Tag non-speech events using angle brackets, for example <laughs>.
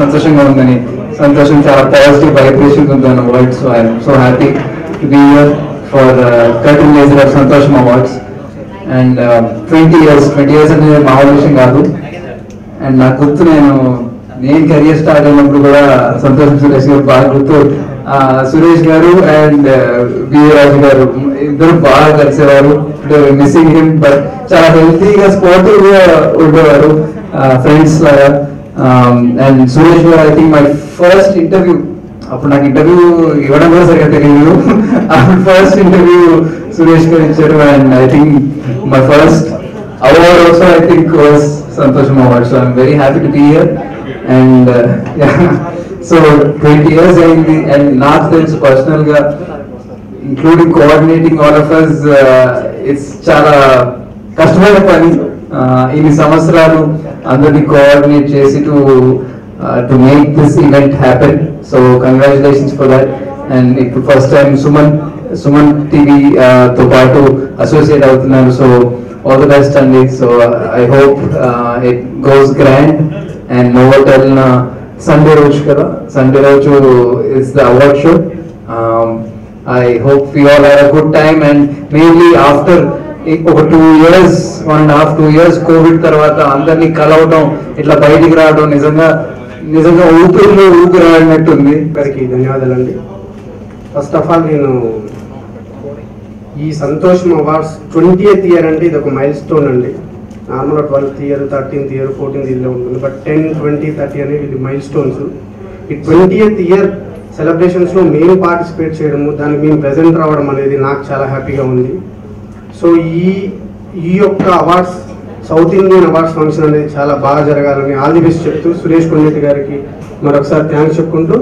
సంతోషంగా ఉందని సంతోషం చాలా పాజిటివ్ వైబ్రేషన్ ఉందని word so I'm so happy to be here for curtain raiser of Santosham awards and twenty years twenty years అనేది మామూలు విషయం కాదు. అండ్ నాకు గుర్తు నేను నేను కెరియర్ స్టార్ట్ అయినప్పుడు కూడా సంతోషం సురేష్ గారు బాగా గుర్తు. సురేష్ గారు అండ్ uh, రాజు గారు ఇద్దరు బాగా కలిసేవారు. మిస్సింగ్ హిమ్ బట్ చాలా హెల్తీగా స్పోర్టివ్గా ఉండేవారు. ఫ్రెండ్స్ లాగా. And Suresh garu I think my first interview అప్పుడు నాకు ఇంటర్వ్యూ ఇవ్వడం కూడా సరిగ్గా తెలియదు. <laughs> అప్పుడు ఫస్ట్ ఇంటర్వ్యూ సురేష్ గారు ఇచ్చారు and I think my first award also I think was Santosham award so I'm very happy to be here and so twenty years అయింది and నాకు తెలుసు పర్సనల్గా including coordinating all of us it's చాలా కష్టమైన పని. ఇన్ని సంవత్సరాలు అందరినీ కోఆర్డినేట్ చేసి to to make this event happen so congratulations for that and ఇప్పుడు first time Suman Suman TV తో పాటు అసోసియేట్ అవుతున్నారు సో ఆల్ ది బెస్ట్ అండి so I hope it goes grand and Novotel Sunday రోజు కదా Sunday రోజు is the award show I hope you all have a good time and mainly after ఒక two years one and half two years Covid తర్వాత అందరినీ కలవడం ఇట్లా బయటికి రావడం నిజంగా నిజంగా ఊపిరిలో ఊపిరాడినట్టుంది. గారికి ధన్యవాదాలండి. ఫస్ట్ ఆఫ్ ఆల్ నేను ఈ సంతోషం అవార్డ్స్ ట్వంటీ ఎయిత్ ఇయర్ అంటే ఇది ఒక మైల్ స్టోన్ అండి నార్మల్గా twelfth year thirteenth year fourteenth ఇయర్లో ఉంటుంది. బట్ టెన్ ట్వంటీ థర్టీ అనేవి ఇది మైల్ స్టోన్స్ ఈ ట్వంటీ ఎయిత్ ఇయర్ సెలబ్రేషన్స్లో మేము పార్టిసిపేట్ చేయడము దానికి మేము ప్రజెంట్ రావడం అనేది నాకు చాలా హ్యాపీగా ఉంది. సో ఈ ఈ యొక్క awards south Indian awards function అనేది చాలా బాగా జరగాలని ఆల్ ది బెస్ట్ చెప్తూ సురేష్ కొండెట్టి గారికి మరొకసారి థ్యాంక్స్ చెప్పుకుంటూ